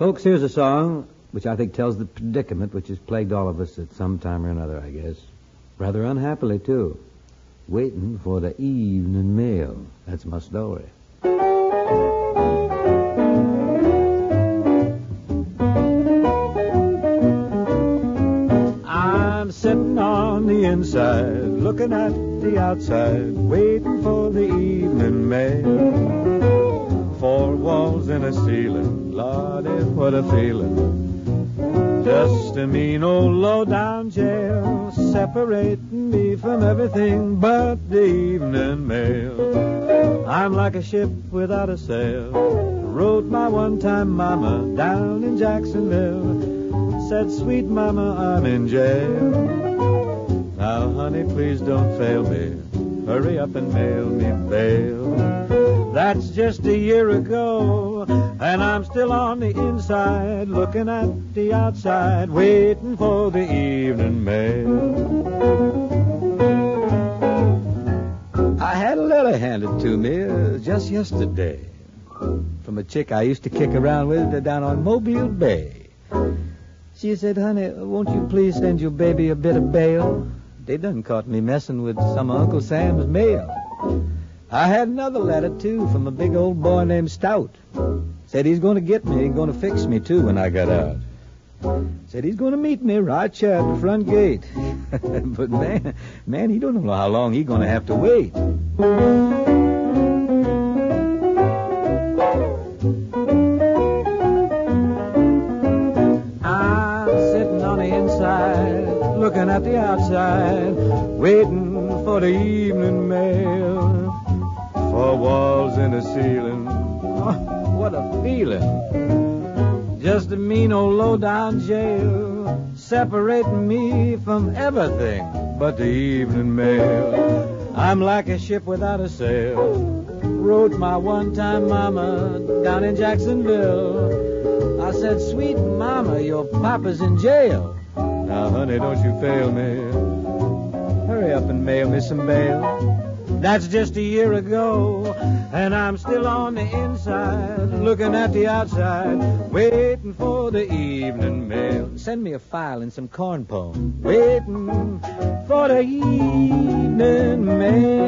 Folks, here's a song which I think tells the predicament which has plagued all of us at some time or another, I guess. Rather unhappily, too. Waiting for the evening mail. That's my story. I'm sitting on the inside, looking at the outside, waiting for the evening mail. Four walls and a ceiling, Lordy, what a feeling. Just a mean old low-down jail, separating me from everything but the evening mail. I'm like a ship without a sail. Wrote my one-time mama down in Jacksonville. Said, sweet mama, I'm in jail. Now, honey, please don't fail me. Hurry up and mail me bail. That's just a year ago, and I'm still on the inside, looking at the outside, waiting for the evening mail. I had a letter handed to me uh, just yesterday from a chick I used to kick around with down on Mobile Bay. She said, honey, won't you please send your baby a bit of bail? They done caught me messing with some of Uncle Sam's mail. I had another letter, too, from a big old boy named Stout. Said he's going to get me. He's going to fix me, too, when I got out. Said he's going to meet me right here at the front gate. but, man, man, he don't know how long he's going to have to wait. I'm sitting on the inside, looking at the outside, waiting for the evening mail. Four walls and a ceiling. What a feeling. Just a mean old low-down jail, separating me from everything but the evening mail. I'm like a ship without a sail. Wrote my one-time mama down in Jacksonville. I said, sweet mama, your papa's in jail. Now, honey, don't you fail me. Hurry up and mail me some bail. That's just a year ago, and I'm still on the inside, looking at the outside, waiting for the evening mail. Send me a file and some corn pone, waiting for the evening mail.